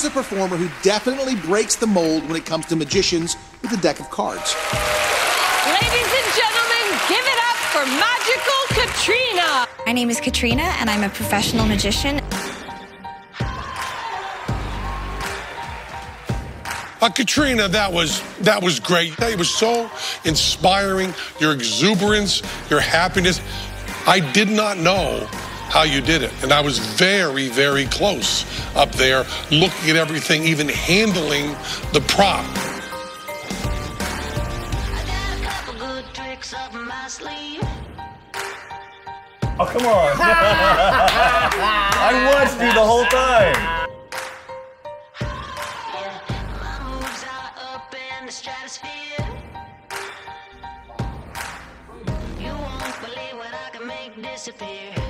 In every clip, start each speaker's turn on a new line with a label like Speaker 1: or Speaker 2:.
Speaker 1: here's a performer who definitely breaks the mold when it comes to magicians with a deck of cards.
Speaker 2: Ladies and gentlemen, give it up for Magical Katrina.
Speaker 3: My name is Katrina, and I'm a professional magician.
Speaker 4: Uh, Katrina, that was that was great. It was so inspiring. Your exuberance, your happiness. I did not know how you did it, and I was very, very close up there, looking at everything, even handling the prop.
Speaker 5: Oh, come on. I watched you the whole time.
Speaker 6: disappear.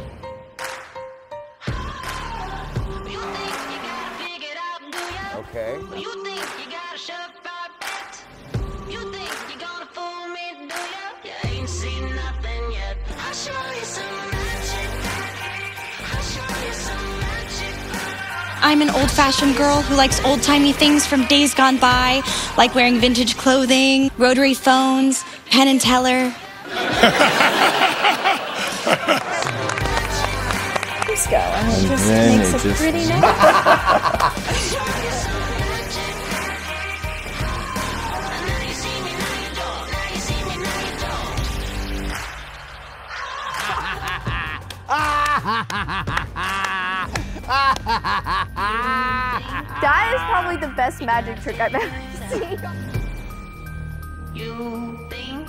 Speaker 5: Okay.
Speaker 6: You think you got a surefire bet? You think you're gonna fool me, do ya? You ain't seen nothing yet. I'll show you some magic. I'll show you some magic.
Speaker 3: I'm an old fashioned girl who likes old timey things from days gone by, like wearing vintage clothing, rotary phones, Penn and Teller. go. And it just
Speaker 5: then
Speaker 3: makes
Speaker 5: it
Speaker 3: a
Speaker 5: just-
Speaker 3: pretty neck.
Speaker 7: That is probably the best magic trick I've ever seen.
Speaker 6: You think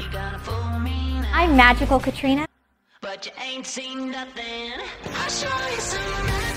Speaker 6: you're gonna fool me now,
Speaker 7: I'm magical Katrina.
Speaker 6: But you ain't seen nothing. I'll show you some.